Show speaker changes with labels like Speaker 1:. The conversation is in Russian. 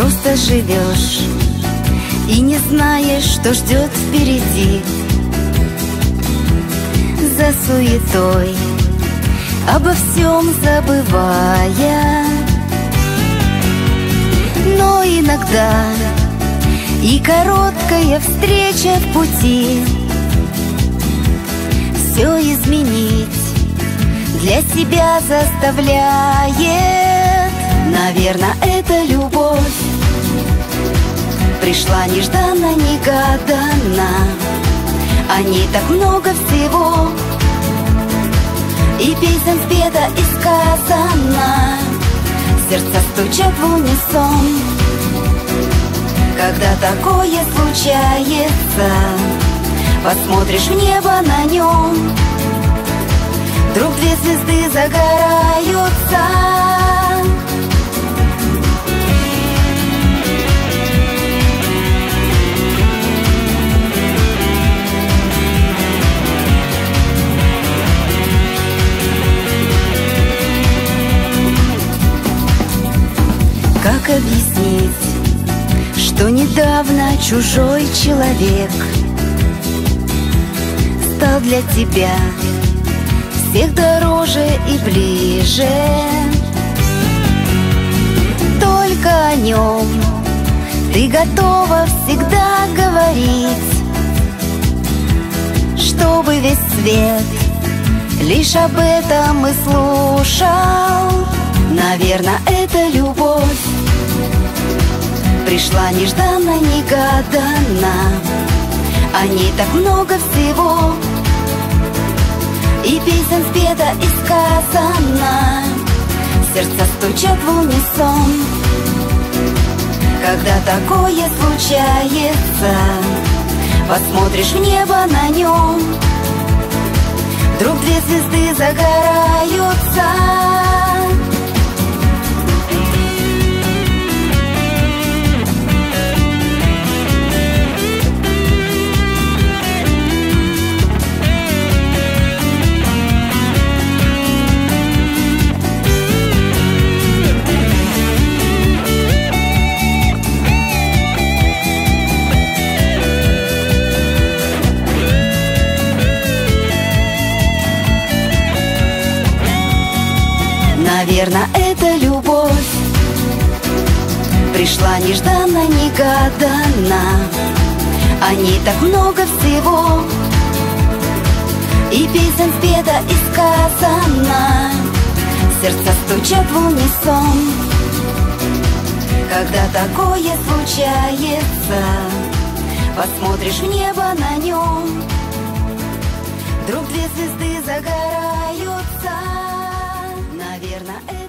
Speaker 1: Просто живешь и не знаешь, что ждет впереди. За суетой, обо всем забывая. Но иногда и короткая встреча в пути. Все изменить для себя заставляет. Наверное, это любовь Пришла нежданно-негаданно О ней так много всего. И песен спета и сказано. Сердца стучат в унисон. Когда такое случается Посмотришь в небо на нем. Вдруг две звезды загораются недавно чужой человек Стал для тебя всех дороже и ближе. Только о нем ты готова всегда говорить Чтобы весь свет лишь об этом и слушал. Наверное, это любовь Пришла нежданно-негаданно О ней так много всего. И песен спета и сказано. Сердца стучат в унисон. Когда такое случается Посмотришь в небо на нем. Вдруг две звезды загораются Наверное, это любовь. Пришла нежданно, негаданно. Они так много всего. И песен спета, и сказано. Сердца стучат в унисон. Когда такое случается Посмотришь в небо на нем. Вдруг две звезды загорают. la